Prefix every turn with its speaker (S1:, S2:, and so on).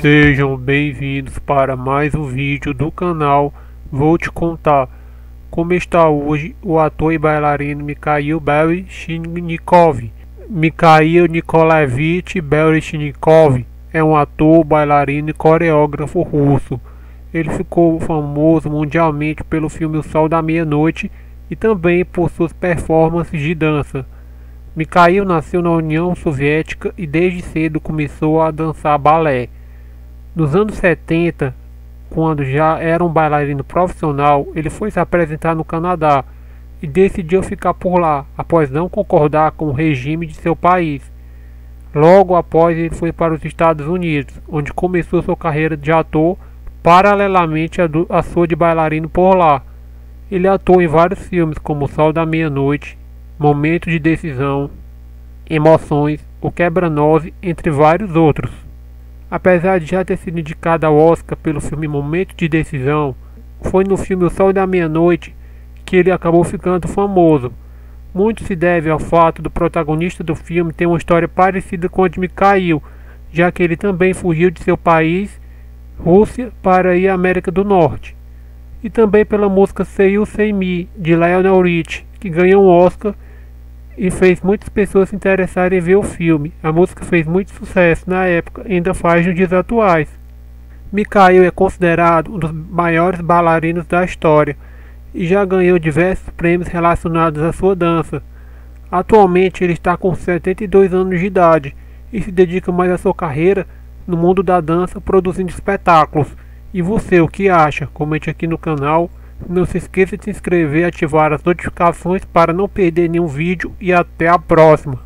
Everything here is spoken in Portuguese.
S1: Sejam bem-vindos para mais um vídeo do canal Vou te contar como está hoje o ator e bailarino Mikhail Baryshnikov. Mikhail Nikolaevich Baryshnikov é um ator, bailarino e coreógrafo russo. Ele ficou famoso mundialmente pelo filme O Sol da Meia-Noite e também por suas performances de dança. Mikhail nasceu na União Soviética e desde cedo começou a dançar balé. Nos anos 70, quando já era um bailarino profissional, ele foi se apresentar no Canadá e decidiu ficar por lá, após não concordar com o regime de seu país. Logo após, ele foi para os Estados Unidos, onde começou sua carreira de ator, paralelamente à sua de bailarino por lá. Ele atuou em vários filmes, como O Sol da Meia-Noite, Momento de Decisão, Emoções, O Quebra-Nove, entre vários outros. Apesar de já ter sido indicado ao Oscar pelo filme Momento de Decisão, foi no filme O Sol da Meia-Noite que ele acabou ficando famoso. Muito se deve ao fato do protagonista do filme ter uma história parecida com a de Mikhail, já que ele também fugiu de seu país, Rússia, para ir à América do Norte. E também pela música Say You Say Me, de Lionel Rich, que ganhou um Oscar e fez muitas pessoas se interessarem em ver o filme. A música fez muito sucesso na época e ainda faz nos dias atuais. Mikhail é considerado um dos maiores bailarinos da história e já ganhou diversos prêmios relacionados à sua dança. Atualmente ele está com 72 anos de idade e se dedica mais à sua carreira no mundo da dança produzindo espetáculos. E você, o que acha? Comente aqui no canal. Não se esqueça de se inscrever e ativar as notificações para não perder nenhum vídeo e até a próxima.